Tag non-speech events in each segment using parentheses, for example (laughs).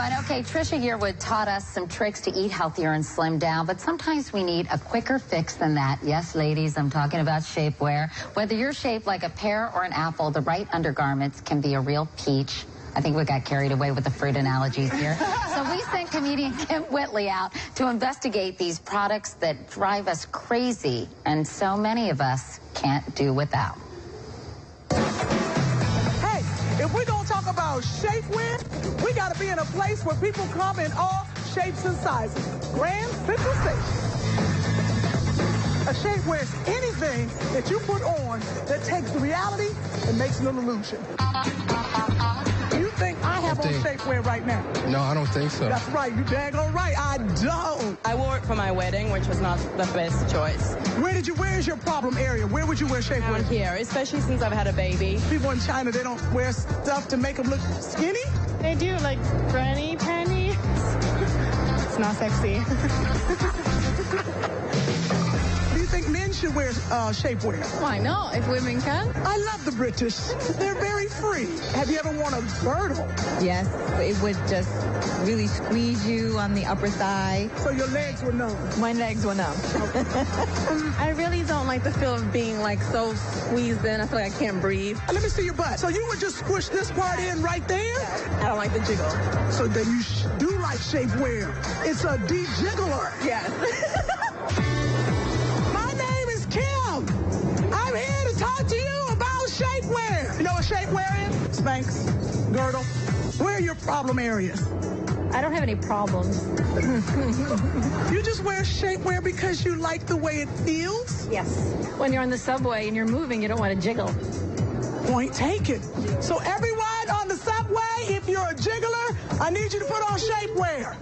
everyone. Okay, Trisha Yearwood taught us some tricks to eat healthier and slim down, but sometimes we need a quicker fix than that. Yes, ladies, I'm talking about shapewear. Whether you're shaped like a pear or an apple, the right undergarments can be a real peach. I think we got carried away with the fruit analogies here. (laughs) so we sent comedian Kim Whitley out to investigate these products that drive us crazy and so many of us can't do without. Talk about shapewear, we got to be in a place where people come in all shapes and sizes. Grand Central Station. A shapewear is anything that you put on that takes the reality and makes it an illusion. You think I have on think- shapewear right now? No, I don't think so. That's right. You daggone right. I don't. I wore it for my wedding, which was not the best choice. Where did you, where is your problem area? Where would you wear Down shapewear? here, especially since I've had a baby. People in China, they don't wear stuff to make them look skinny? They do like granny panties. It's not sexy. (laughs) Do you think men should wear uh, shapewear? Why not? If women can. I love the British. They're very free. Have you ever worn a girdle? Yes, it would just really squeeze you on the upper thigh. So your legs were numb. My legs were numb. (laughs) I really don't like the feel of being like so squeezed in. I feel like I can't breathe. Uh, Let me see your butt. So you would just squish this part in right there? I don't like the jiggle. So then you sh- do like shapewear. It's a de-jiggler. Yes. (laughs) shapewear. You know what shapewear is? Spanx, girdle. Where are your problem areas? I don't have any problems. (laughs) You just wear shapewear because you like the way it feels? Yes. When you're on the subway and you're moving, you don't want to jiggle. Point taken. So everyone on the subway, if you're a jiggler, I need you to put on shapewear.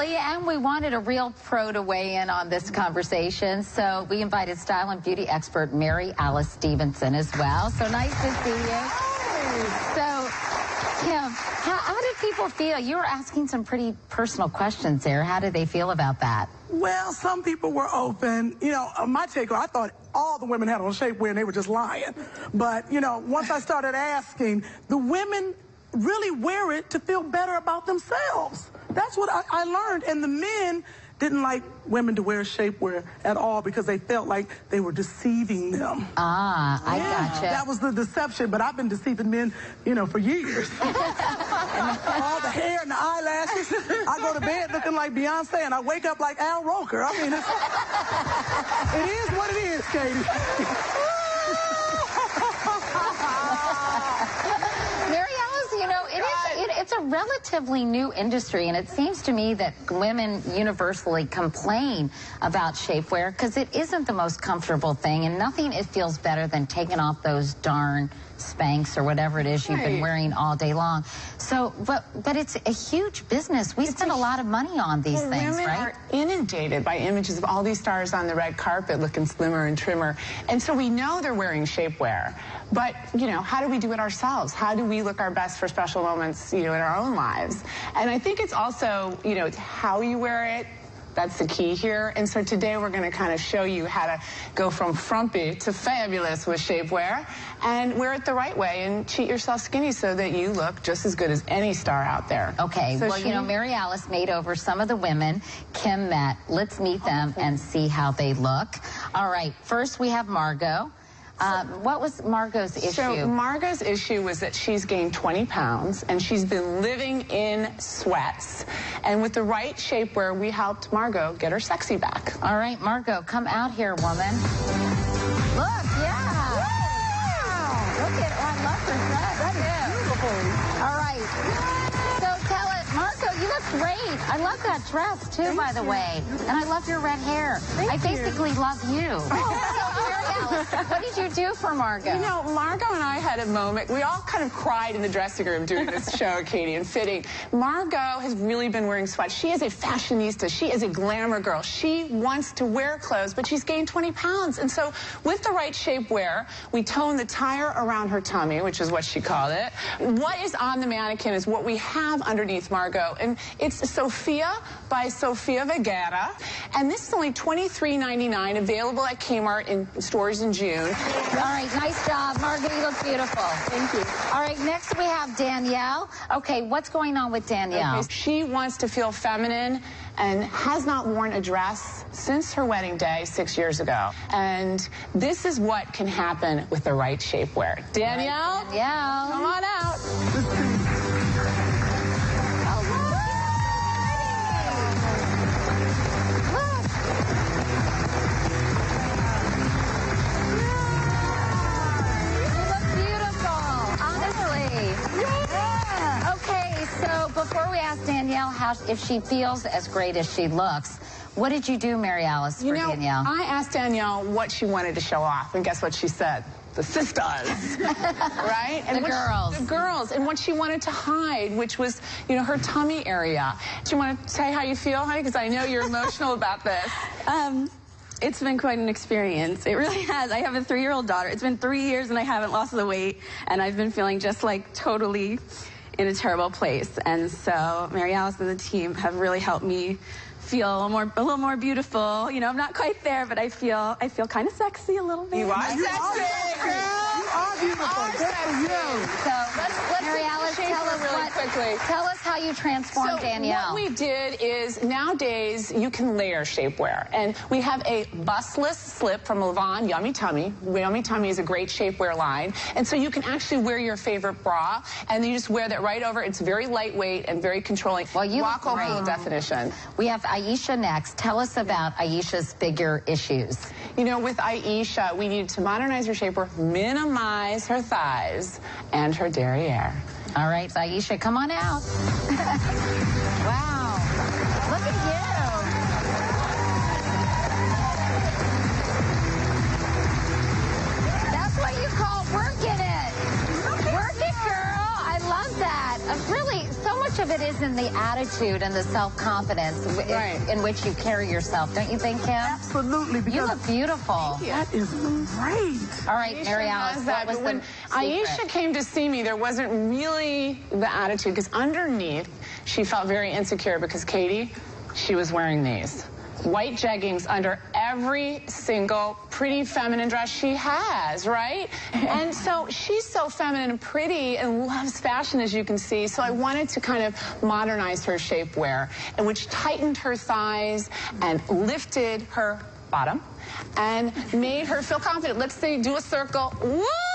Whitley, and we wanted a real pro to weigh in on this conversation. So we invited style and beauty expert Mary Alice Stephenson as well. So nice to see you. So, Kim, how, how did people feel? You were asking some pretty personal questions there. How did they feel about that? Well, some people were open. You know, uh, my take, I thought all the women had on shapewear and they were just lying. But, you know, once I started asking, the women really wear it to feel better about themselves. That's what I, I learned. And the men didn't like women to wear shapewear at all because they felt like they were deceiving them. Ah, I gotcha. That was the deception, but I've been deceiving men, you know, for years. (laughs) and all the hair and the eyelashes. I go to bed looking like Beyonce and I wake up like Al Roker. I mean, it's, it is what it is, Katie. (laughs) Mary Alice, you know, it is, it, it's a relatively new industry, and it seems to me that women universally complain about shapewear because it isn't the most comfortable thing, and nothing it feels better than taking off those darn Spanx or whatever it is you've been wearing all day long. So, but but it's a huge business. We spend a, lot of money on these Well, things, women right? are inundated by images of all these stars on the red carpet looking slimmer and trimmer. And so we know they're wearing shapewear. But, you know, how do we do it ourselves? How do we look our best for special moments, you know, in our own lives? And I think it's also, you know, it's how you wear it. That's the key here. And so today we're going to kind of show you how to go from frumpy to fabulous with shapewear and wear it the right way and cheat yourself skinny so that you look just as good as any star out there. Okay, So well, you know, Mary Alice made over some of the women Kim met. Let's meet them and see how they look. All right, first we have Margot. Uh, what was Margot's issue? So Margot's issue was that she's gained 20 pounds and she's been living in sweats. And with the right shapewear, we helped Margot get her sexy back. All right, Margot, come out here, woman. Look, yeah. Look at, oh, I love her dress. That is beautiful. All right. So tell it, Margot, you look great. I love that dress too, by the way. And I love your red hair. I basically love you. (laughs) so, Mary Alice, what did you do for Margot? You know, Margot and I had a moment. We all kind of cried in the dressing room doing this (laughs) show, Katie, and fitting. Margot has really been wearing sweats. She is a fashionista. She is a glamour girl. She wants to wear clothes, but she's gained 20 pounds. And so with the right shapewear, we tone the tire around her tummy, which is what she called it. What is on the mannequin is what we have underneath Margot. And it's Sofia by Sofia Vergara. And this is only $23.99, available at Kmart in stores in June. All right, nice job. Margot, you look beautiful. Thank you. All right, next we have Danielle. Okay, what's going on with Danielle? Okay, She wants to feel feminine and has not worn a dress since her wedding day six years ago. And this is what can happen with the right shapewear. Danielle, Danielle. come on out. So before we ask Danielle how if she feels as great as she looks, what did you do, Mary Alice, You for know, Danielle? I asked Danielle what she wanted to show off, and guess what she said? The sisters, (laughs) right? And The what she- girls. the girls, and what she wanted to hide, which was, you know, her tummy area. Do you want to say how you feel, honey? Because I know you're emotional about this. (laughs) Um, it's been quite an experience. It really has. I have a three-year-old daughter. It's been three years and I haven't lost the weight, and I've been feeling just like totally in a terrible place. And so Mary Alice and the team have really helped me feel a little more, a little more beautiful. You know, I'm not quite there, but I feel, I feel kind of sexy a little bit. You are You are sexy, sexy. girl. You are beautiful. are Good for you. so Let's- let's Mary look at Alice, the tell shapewear us really what, quickly. Tell us how you transformed So Danielle. what we did is nowadays you can layer shapewear, and we have a bustless slip from Lavonne Yummie Tummie. Yummy Tummy is a great shapewear line, and so you can actually wear your favorite bra, and you just wear that right over. It's very lightweight and very controlling. Well, you walk over the definition. we have Aisha next. Tell us about Aisha's figure issues. You know, with Aisha, we need to modernize her shapewear, minimize her thighs and her derriere. All right, Aisha, come on out. (laughs) wow. Much of it is in the attitude and the self-confidence Right. in, which you carry yourself. Don't you think, Kim? Absolutely, You look beautiful. that is great. All right, Aisha Mary Alice, that, what was when secret? Aisha came to see me, there wasn't really the attitude because underneath she felt very insecure because Katie, she was wearing these white jeggings under every single pretty feminine dress she has, right? (laughs) and so she's so feminine and pretty and loves fashion, as you can see. So I wanted to kind of modernize her shapewear, and which tightened her thighs and lifted her bottom and made her feel confident. Let's say do a circle. Woo!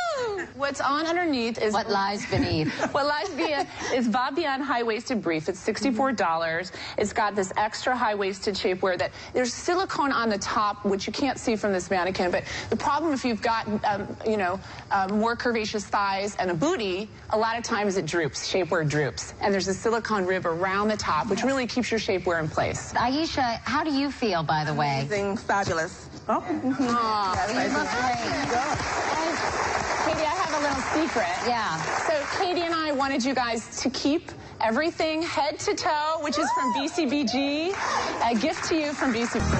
What's on underneath is What lies beneath? (laughs) what lies beneath is Bob Beyond high-waisted brief. It's $64. It's got this extra high-waisted shapewear that there's silicone on the top, which you can't see from this mannequin. But the problem if you've got, um, you know, um, more curvaceous thighs and a booty, a lot of times it droops, shapewear droops. And there's a silicone rib around the top, which really keeps your shapewear in place. Aisha, how do you feel, by the way? Amazing, fabulous. Oh, Aw. You look great. A little secret. Yeah. So Katie and I wanted you guys to keep everything head to toe, which is from BCBG. A gift to you from BCBG.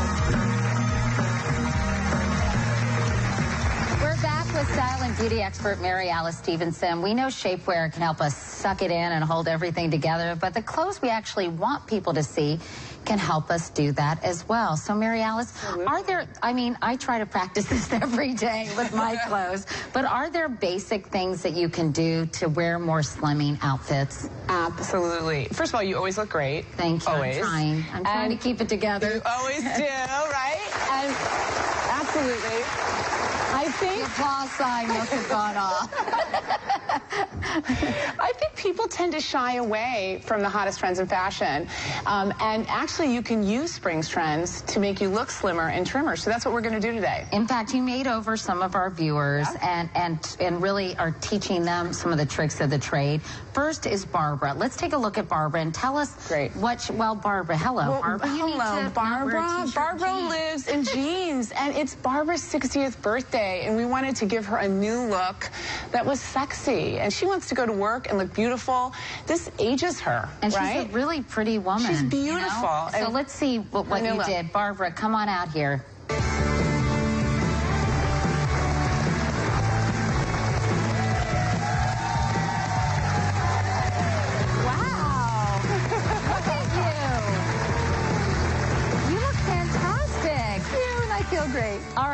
We're back with style and beauty expert Mary Alice Stephenson. We know shapewear can help us suck it in and hold everything together, but the clothes we actually want people to see can help us do that as well. So, Mary Alice, are there, I mean, I try to practice (laughs) this every day with my (laughs) clothes, but are there basic things that you can do to wear more slimming outfits? Absolutely. First of all, you always look great. Thank you. Always. I'm trying. I'm trying And to keep it together. You always (laughs) do, right? And absolutely. I think The Applause sign must have gone off. I think people tend to shy away from the hottest trends in fashion. Um, and actually, you can use spring's trends to make you look slimmer and trimmer. So that's what we're going to do today. In fact, you made over some of our viewers Yeah. and, and, and really are teaching them some of the tricks of the trade. First is Barbara. Let's take a look at Barbara and tell us Great. what, she- well, Barbara, hello. Well, Barbara, hello, to not wear a Barbara. Barbara lives in jeans, and it's Barbara's 60th birthday, and we wanted to give her a new look that was sexy. And she wants to go to work and look beautiful. This ages her, And right? she's a really pretty woman. She's you know? beautiful. So let's see what, what you look. did. Barbara, come on out here.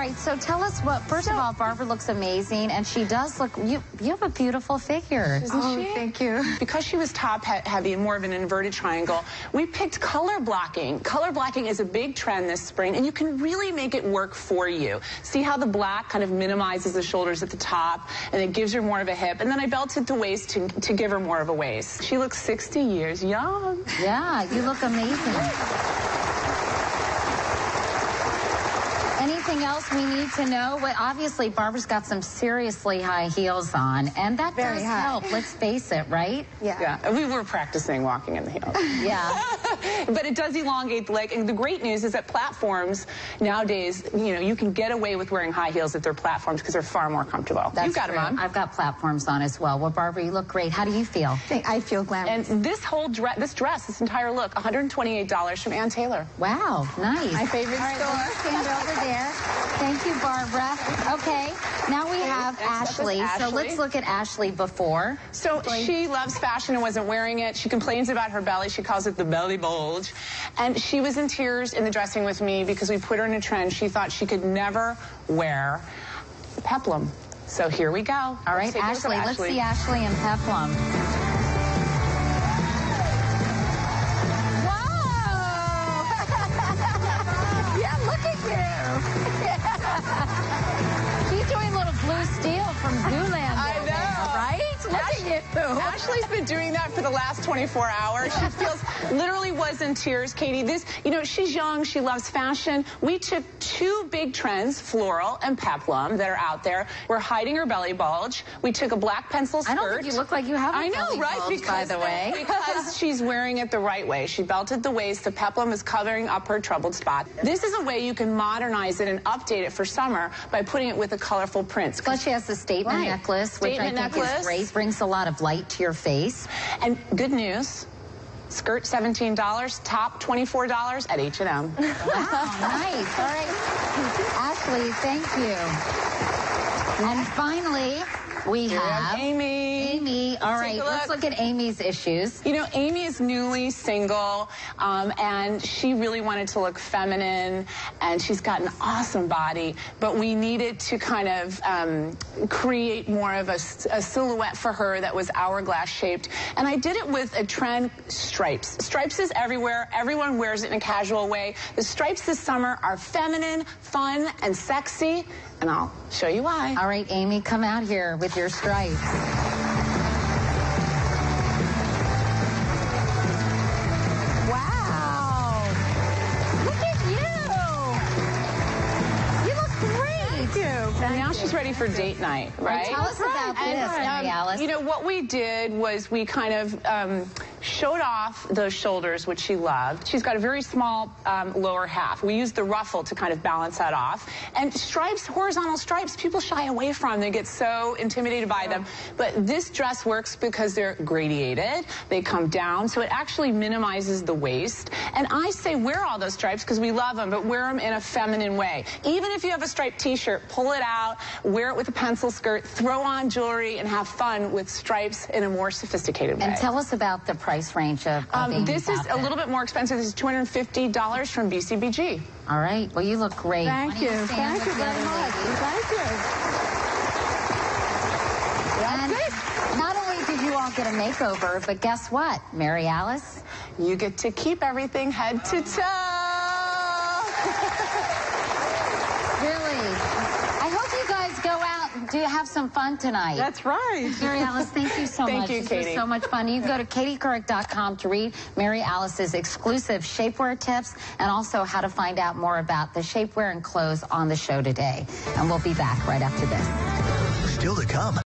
Right, so tell us what, first of all, Barbara looks amazing, and she does look, you, you have a beautiful figure. Isn't Oh, she? thank you. Because she was top he- heavy and more of an inverted triangle, we picked color blocking. Color blocking is a big trend this spring, and you can really make it work for you. See how the black kind of minimizes the shoulders at the top, and it gives her more of a hip. And then I belted the waist to, to give her more of a waist. She looks 60 years young. Yeah, you look amazing. Anything else we need to know? Well, obviously, Barbara's got some seriously high heels on, and that Very does high. help. Let's face it, right? Yeah. Yeah, we were practicing walking in the heels. (laughs) Yeah. (laughs) but it does elongate the leg. And the great news is that platforms nowadays, you know, you can get away with wearing high heels if they're platforms because they're far more comfortable. That's You've got true. them on. I've got platforms on as well. Well, Barbara, you look great. How do you feel? I feel glamorous. And this whole dress, this dress, this entire look, $128 from Ann Taylor. Wow, nice. My favorite All right, store. let's stand over there. Thank you, Barbara. Okay, now we have is Ashley. So let's look at Ashley before. So she loves fashion and wasn't wearing it. She complains about her belly. She calls it the belly bulge. And she was in tears in the dressing with me because we put her in a trend she thought she could never wear peplum. So here we go. All right, Ashley, let's see Ashley and Peplum. (laughs) Ashley's been doing that for the last 24 hours. She feels literally was in tears, Katie. This, you know, she's young. She loves fashion. We took two big trends, floral and peplum, that are out there. We're hiding her belly bulge. We took a black pencil skirt. I don't think you look like you have a I know, right? bulge, by the way. (laughs) because she's wearing it the right way. She belted the waist. The peplum is covering up her troubled spot. This is a way you can modernize it and update it for summer by putting it with a colorful prints. Plus, she has the statement Right. necklace, which Statement I think is great. Brings a lot of light to your face. And good news, skirt $17, top $24 at H&M. Wow, nice. All right. Ashley, thank you. And finally, we we have have Amy. Amy. All Take right, a let's look. look at Amy's issues. You know, Amy is newly single, um, and she really wanted to look feminine, and she's got an awesome body, but we needed to kind of um, create more of a silhouette for her that was hourglass shaped. And I did it with a trend stripes. Stripes is everywhere. Everyone wears it in a casual way. The stripes this summer are feminine, fun, and sexy, and I'll show you why. All right, Amy, come out here with your stripes. She's ready for date night, right? Tell us about And, this, um, Alice. You know, what we did was we kind of um, showed off those shoulders, which she loved. She's got a very small um, lower half. We used the ruffle to kind of balance that off. And stripes, horizontal stripes, people shy away from. They get so intimidated by them. But this dress works because they're gradiated. They come down, so it actually minimizes the waist. And I say wear all those stripes because we love them, but wear them in a feminine way. Even if you have a striped t-shirt, pull it out, wear it with a pencil skirt, throw on jewelry, and have fun with stripes in a more sophisticated way. And tell us about the price range of, um, this is a little bit more expensive. This is $250 from BCBG. All right. Well, you look great. Thank you. Thank you very much. Thank you. And not only did you all get a makeover, but guess what, Mary Alice? You get to keep everything head to toe. Really? I hope you guys go out do you have some fun tonight. That's right. Mary Alice, thank you so (laughs) Thank much. you, this Katie. was so much fun. You can go to katiecouric.com to read Mary Alice's exclusive shapewear tips and also how to find out more about the shapewear and clothes on the show today. And we'll be back right after this. Still to come.